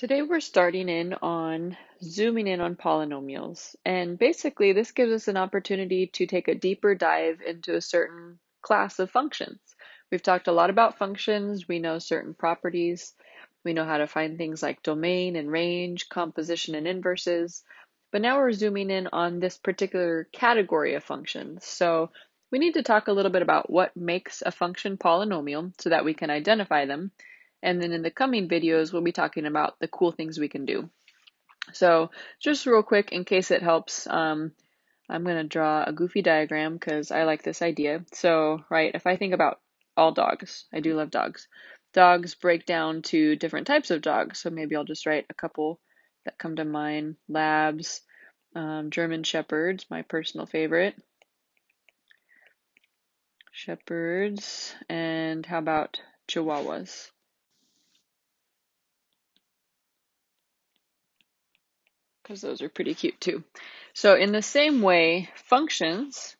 Today we're starting in on zooming in on polynomials. And basically this gives us an opportunity to take a deeper dive into a certain class of functions. We've talked a lot about functions, we know certain properties, we know how to find things like domain and range, composition and inverses, but now we're zooming in on this particular category of functions. So we need to talk a little bit about what makes a function polynomial so that we can identify them and then in the coming videos, we'll be talking about the cool things we can do. So just real quick, in case it helps, um, I'm going to draw a goofy diagram because I like this idea. So, right, if I think about all dogs, I do love dogs. Dogs break down to different types of dogs. So maybe I'll just write a couple that come to mind. Labs, um, German Shepherds, my personal favorite. Shepherds, and how about Chihuahuas? Because those are pretty cute too. So in the same way, functions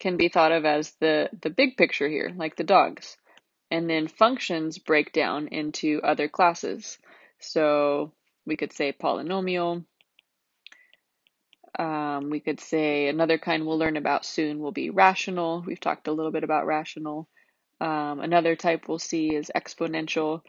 can be thought of as the, the big picture here, like the dogs. And then functions break down into other classes. So we could say polynomial. Um, we could say another kind we'll learn about soon will be rational. We've talked a little bit about rational. Um, another type we'll see is exponential,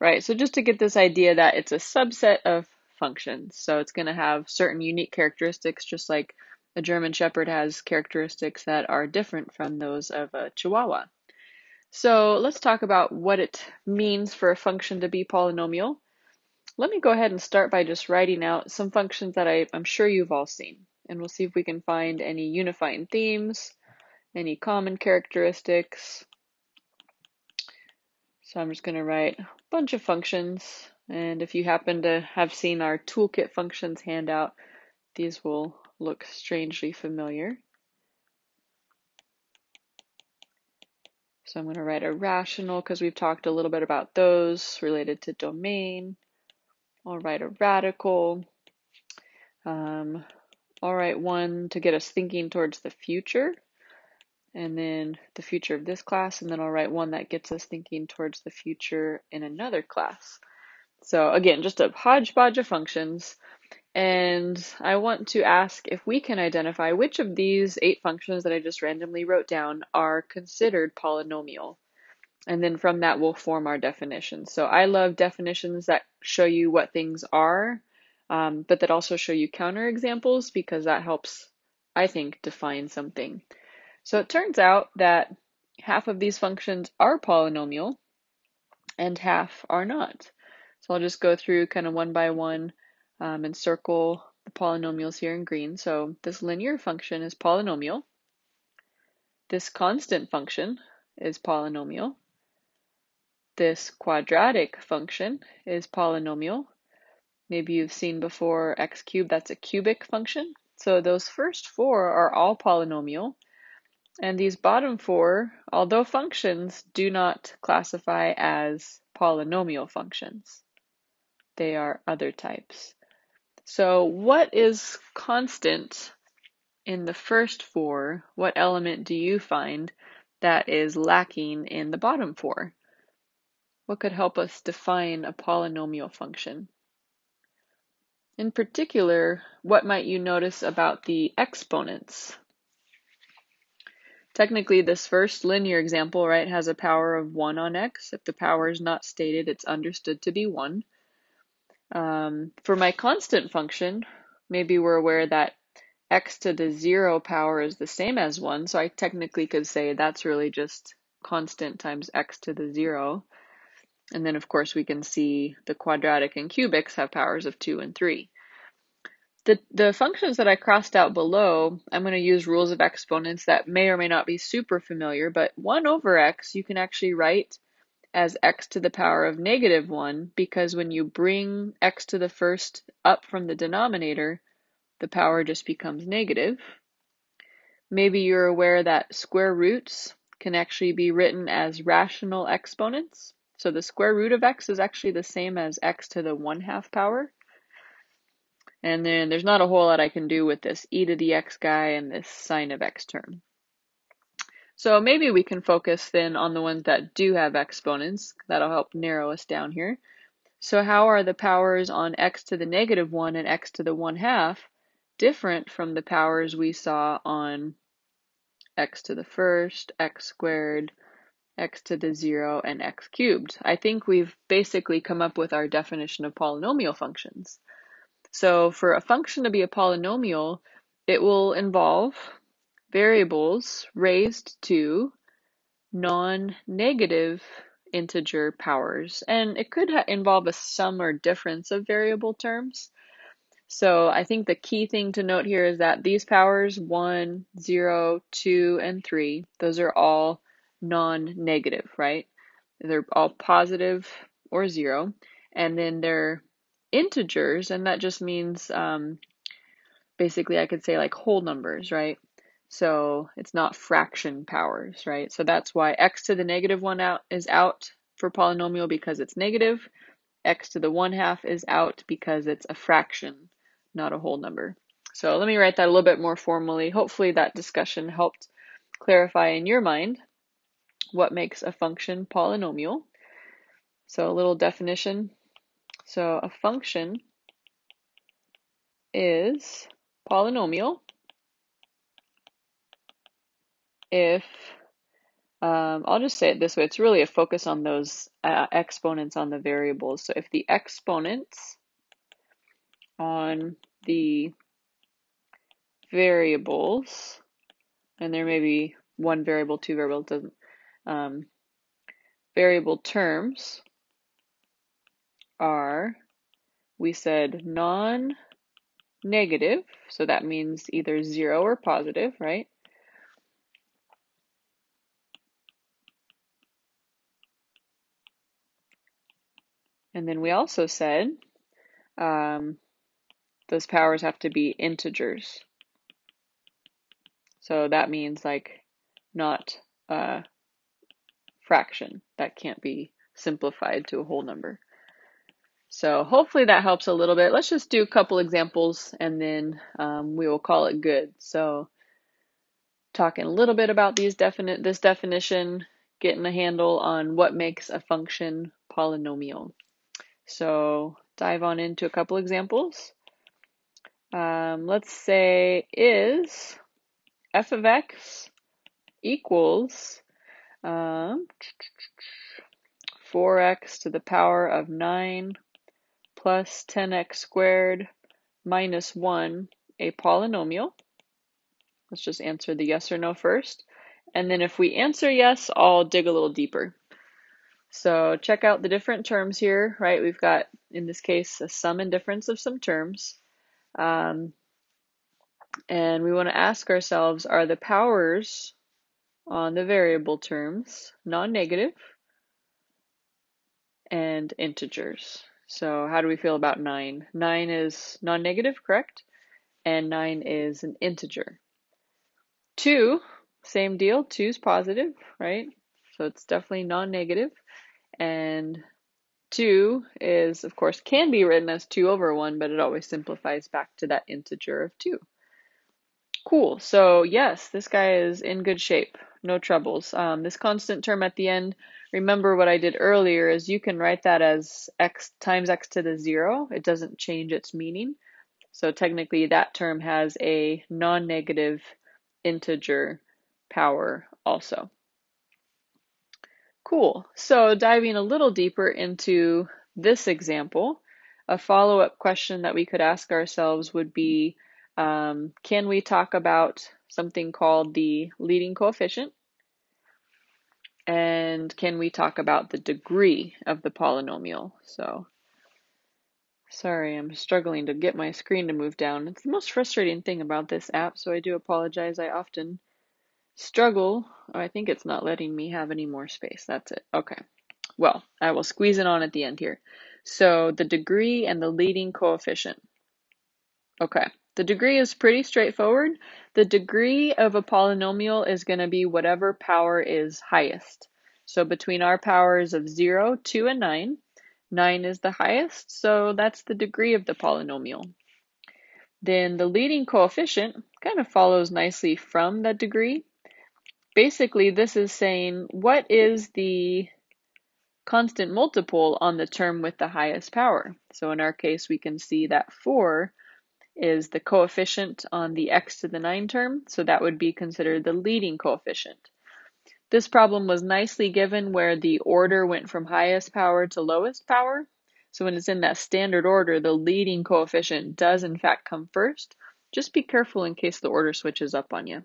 right? So just to get this idea that it's a subset of functions. So it's going to have certain unique characteristics, just like a German Shepherd has characteristics that are different from those of a Chihuahua. So let's talk about what it means for a function to be polynomial. Let me go ahead and start by just writing out some functions that I, am sure you've all seen. And we'll see if we can find any unifying themes, any common characteristics. So I'm just going to write a bunch of functions and if you happen to have seen our toolkit functions handout, these will look strangely familiar. So I'm going to write a rational because we've talked a little bit about those related to domain. I'll write a radical. Um, I'll write one to get us thinking towards the future and then the future of this class, and then I'll write one that gets us thinking towards the future in another class. So again, just a hodgepodge of functions. And I want to ask if we can identify which of these eight functions that I just randomly wrote down are considered polynomial. And then from that, we'll form our definitions. So I love definitions that show you what things are, um, but that also show you counterexamples because that helps, I think, define something. So it turns out that half of these functions are polynomial and half are not. So I'll just go through kind of one by one um, and circle the polynomials here in green. So this linear function is polynomial. This constant function is polynomial. This quadratic function is polynomial. Maybe you've seen before x cubed, that's a cubic function. So those first four are all polynomial. And these bottom four, although functions, do not classify as polynomial functions they are other types. So what is constant in the first four? What element do you find that is lacking in the bottom four? What could help us define a polynomial function? In particular, what might you notice about the exponents? Technically, this first linear example, right, has a power of 1 on x. If the power is not stated, it's understood to be 1. Um, for my constant function, maybe we're aware that x to the 0 power is the same as 1, so I technically could say that's really just constant times x to the 0. And then, of course, we can see the quadratic and cubics have powers of 2 and 3. The, the functions that I crossed out below, I'm going to use rules of exponents that may or may not be super familiar, but 1 over x you can actually write as x to the power of negative 1 because when you bring x to the first up from the denominator, the power just becomes negative. Maybe you're aware that square roots can actually be written as rational exponents. So the square root of x is actually the same as x to the 1 half power. And then there's not a whole lot I can do with this e to the x guy and this sine of x term. So maybe we can focus then on the ones that do have exponents. That'll help narrow us down here. So how are the powers on x to the negative 1 and x to the 1 half different from the powers we saw on x to the first, x squared, x to the 0, and x cubed? I think we've basically come up with our definition of polynomial functions. So for a function to be a polynomial, it will involve variables raised to non-negative integer powers. And it could involve a sum or difference of variable terms. So I think the key thing to note here is that these powers, 1, 0, 2, and 3, those are all non-negative, right? They're all positive or 0. And then they're integers, and that just means um, basically I could say like whole numbers, right? So it's not fraction powers, right? So that's why x to the negative 1 out is out for polynomial because it's negative. x to the 1 half is out because it's a fraction, not a whole number. So let me write that a little bit more formally. Hopefully that discussion helped clarify in your mind what makes a function polynomial. So a little definition. So a function is polynomial if, um, I'll just say it this way, it's really a focus on those uh, exponents on the variables. So if the exponents on the variables, and there may be one variable, two variables, doesn't, um, variable terms are, we said non-negative, so that means either zero or positive, right? And then we also said um, those powers have to be integers. So that means like not a fraction. That can't be simplified to a whole number. So hopefully that helps a little bit. Let's just do a couple examples and then um, we will call it good. So talking a little bit about these definite this definition, getting a handle on what makes a function polynomial. So dive on into a couple examples. Um, let's say is f of x equals um, 4x to the power of 9 plus 10x squared minus 1 a polynomial. Let's just answer the yes or no first. And then if we answer yes, I'll dig a little deeper. So check out the different terms here, right? We've got, in this case, a sum and difference of some terms. Um, and we want to ask ourselves, are the powers on the variable terms non-negative and integers? So how do we feel about 9? 9 is non-negative, correct? And 9 is an integer. 2, same deal. 2 is positive, right? So it's definitely non-negative. And 2 is, of course, can be written as 2 over 1, but it always simplifies back to that integer of 2. Cool. So yes, this guy is in good shape. No troubles. Um, this constant term at the end, remember what I did earlier, is you can write that as x times x to the 0. It doesn't change its meaning. So technically that term has a non-negative integer power also. Cool. So diving a little deeper into this example, a follow-up question that we could ask ourselves would be, um, can we talk about something called the leading coefficient? And can we talk about the degree of the polynomial? So, sorry, I'm struggling to get my screen to move down. It's the most frustrating thing about this app, so I do apologize. I often struggle. Oh, I think it's not letting me have any more space. That's it. Okay. Well, I will squeeze it on at the end here. So the degree and the leading coefficient. Okay. The degree is pretty straightforward. The degree of a polynomial is going to be whatever power is highest. So between our powers of 0, 2, and 9, 9 is the highest, so that's the degree of the polynomial. Then the leading coefficient kind of follows nicely from the degree basically this is saying what is the constant multiple on the term with the highest power. So in our case, we can see that 4 is the coefficient on the x to the 9 term, so that would be considered the leading coefficient. This problem was nicely given where the order went from highest power to lowest power. So when it's in that standard order, the leading coefficient does in fact come first. Just be careful in case the order switches up on you.